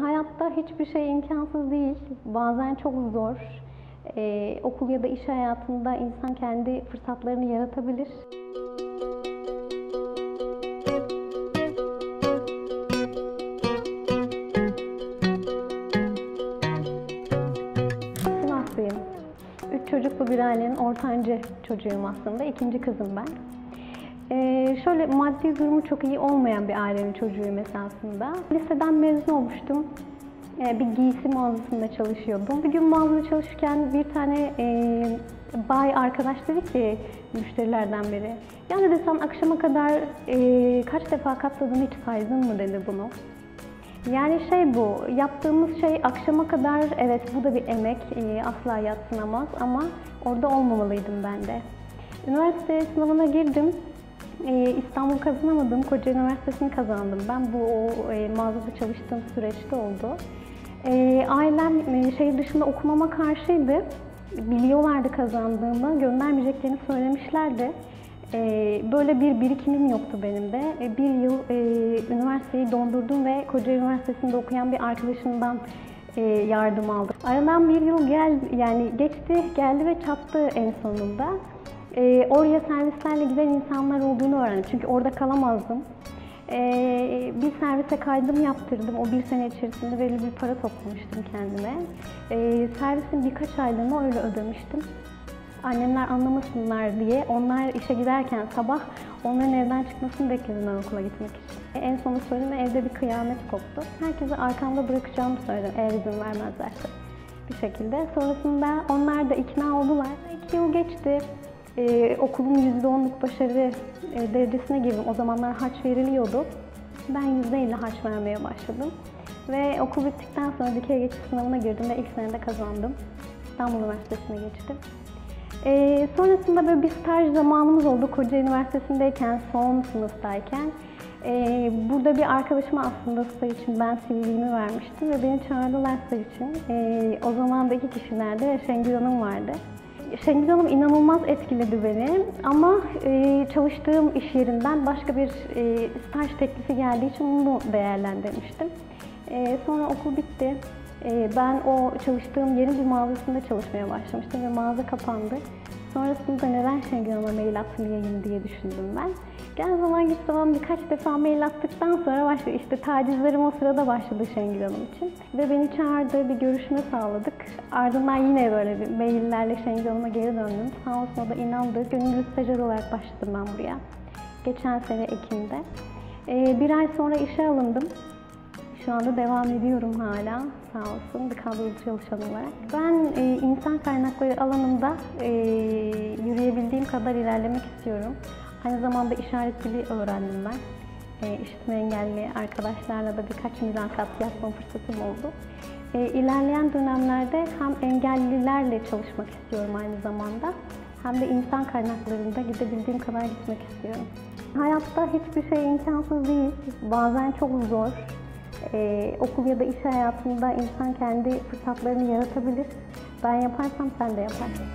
hayatta hiçbir şey imkansız değil. Bazen çok zor. Ee, okul ya da iş hayatında insan kendi fırsatlarını yaratabilir. Sivaslıyım. Üç çocuklu bir ailenin ortanca çocuğuyum aslında. İkinci kızım ben. Ee, şöyle maddi durumu çok iyi olmayan bir ailenin çocuğuyum esasında. Liseden mezun olmuştum. Ee, bir giysi mağazasında çalışıyordum. Bir gün mağazada çalışırken bir tane e, bay arkadaş dedi ki müşterilerden biri. Ya dedi sen akşama kadar e, kaç defa katladın hiç saydın mı dedi bunu. Yani şey bu, yaptığımız şey akşama kadar evet bu da bir emek, e, asla yatsınamaz ama orada olmamalıydım ben de. Üniversite sınavına girdim, İstanbul kazanamadım, Kocaeli Üniversitesi'ni kazandım. Ben bu o, e, mağazada çalıştığım süreçte oldu. E, ailem e, şehir dışında okumama karşıydı. Biliyorlardı kazandığımı, göndermeyeceklerini söylemişlerdi. Ee, böyle bir birikimim yoktu benim de. Ee, Bir yıl e, üniversiteyi dondurdum ve Kocaeli Üniversitesi'nde okuyan bir arkadaşımdan yardım aldım. Aradan bir yıl gel yani geçti, geldi ve çattı en sonunda. Ee, oraya servislerle giden insanlar olduğunu öğrendim. Çünkü orada kalamazdım. Ee, bir servise kaydım yaptırdım. O bir sene içerisinde belli bir para toplamıştım kendime. Ee, servisin birkaç aylığını öyle ödemiştim annemler anlamasınlar diye onlar işe giderken sabah onların evden çıkmasını bekledim ben okula gitmek için. En sonu söyledim evde bir kıyamet koptu. Herkesi arkamda bırakacağımı söyledim eğer izin vermezlerse bir şekilde. Sonrasında onlar da ikna oldular. İki yıl geçti. Ee, okulun %10'luk başarı e, derecesine girdim. O zamanlar harç veriliyordu. Ben %50 harç vermeye başladım. Ve okul bittikten sonra dikey geçiş sınavına girdim ve ilk senede kazandım. İstanbul Üniversitesi'ne geçtim. Ee, sonrasında böyle bir staj zamanımız oldu Kocaeli Üniversitesi'ndeyken, son sınıftayken. Ee, burada bir arkadaşıma aslında staj için ben CV'mi vermiştim ve beni çağırdılar staj için. Ee, o zaman da iki kişilerdi ve Şengül Hanım vardı. Şengül Hanım inanılmaz etkiledi beni ama e, çalıştığım iş yerinden başka bir e, staj teklifi geldiği için onu değerlendirmiştim. E, sonra okul bitti. Ee, Ben o çalıştığım yerin bir mağazasında çalışmaya başlamıştım ve mağaza kapandı. Sonrasında neden Şengül mail atmayayım diye düşündüm ben. Gel zaman git zaman birkaç defa mail attıktan sonra başladı. İşte tacizlerim o sırada başladı Şengül Hanım için. Ve beni çağırdı, bir görüşme sağladık. Ardından yine böyle bir maillerle Şengül Hanım'a geri döndüm. Sağ olsun o da inandı. Gönüllü stajyer olarak başladım ben buraya. Geçen sene Ekim'de. Ee, Bir ay sonra işe alındım. Şu anda devam ediyorum hala sağ olsun bir kadrolu çalışan olarak. Ben e, insan kaynakları alanında e, yürüyebildiğim kadar ilerlemek istiyorum. Aynı zamanda işaret dili öğrendim ben. E, işitme engelli arkadaşlarla da birkaç mülakat yapma fırsatım oldu. E, ilerleyen dönemlerde hem engellilerle çalışmak istiyorum aynı zamanda hem de insan kaynaklarında gidebildiğim kadar gitmek istiyorum. Hayatta hiçbir şey imkansız değil. Bazen çok zor. Ee, okul ya da iş hayatında insan kendi fırsatlarını yaratabilir. Ben yaparsam sen de yaparsın.